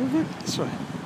Move it this way.